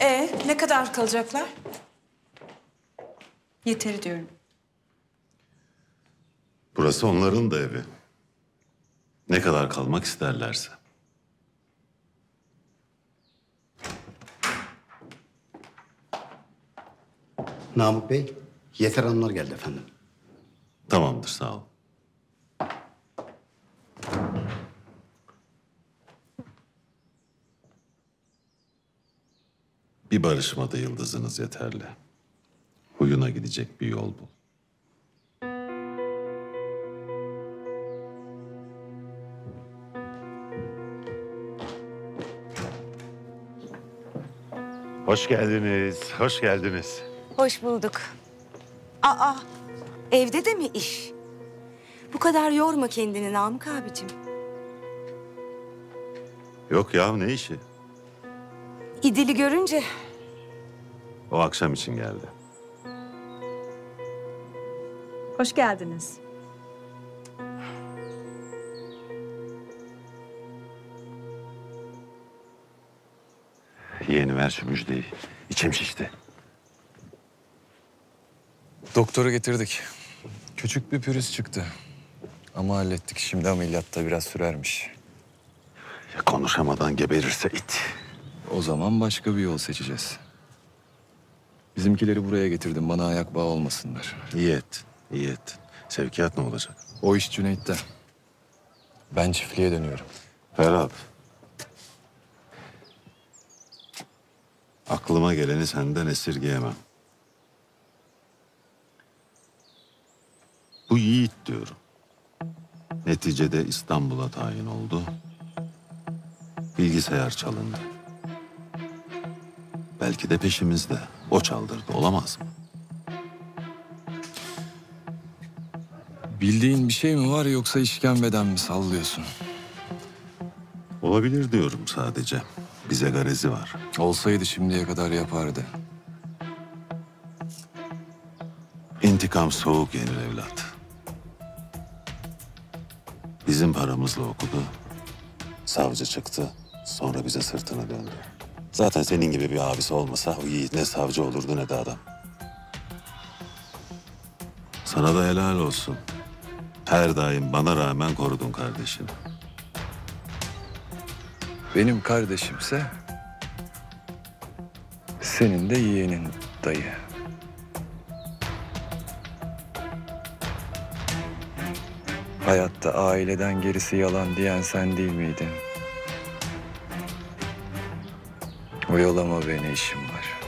Ee, ne kadar kalacaklar? Yeteri diyorum. Burası onların da evi. Ne kadar kalmak isterlerse. Namık Bey, Yeter Hanımlar geldi efendim. Tamamdır sağ ol. Bir barışmada yıldızınız yeterli. Huyuna gidecek bir yol bul. Hoş geldiniz, hoş geldiniz. Hoş bulduk. Aa, evde de mi iş? Bu kadar yorma kendini Namık abicim. Yok ya ne işi? İdil'i görünce O akşam için geldi. Hoş geldiniz. Yeğeni ver şu müjdeyi. İçim şişti. Doktora getirdik. Küçük bir pürüz çıktı. Ama hallettik. Şimdi ameliyatta biraz sürermiş. Ya konuşamadan geberirse it. O zaman başka bir yol seçeceğiz. Bizimkileri buraya getirdim. Bana ayak bağı olmasınlar. İyi et, iyi et. Sevkiyat ne olacak? O iş Cüneyt'te. Ben çiftliğe dönüyorum. Ferhat. Aklıma geleni senden esirgeyemem. Bu yiğit diyorum. Neticede İstanbul'a tayin oldu. Bilgisayar çalındı. Belki de peşimizde. O çaldırdı, olamaz mı? Bildiğin bir şey mi var yoksa işkembeden mi sallıyorsun? Olabilir diyorum sadece. Bize garezi var. Olsaydı şimdiye kadar yapardı. İntikam soğuk yenir evlat. Bizim paramızla okudu. Savcı çıktı. Sonra bize sırtını döndü. Zaten senin gibi bir abisi olmasa o yiğit ne savcı olurdu ne de adam. Sana da helal olsun. Her daim bana rağmen korudun kardeşini. Benim kardeşimse... ...senin de yeğenin dayı. Hayatta aileden gerisi yalan diyen sen değil miydin? Oyalama beni işim var.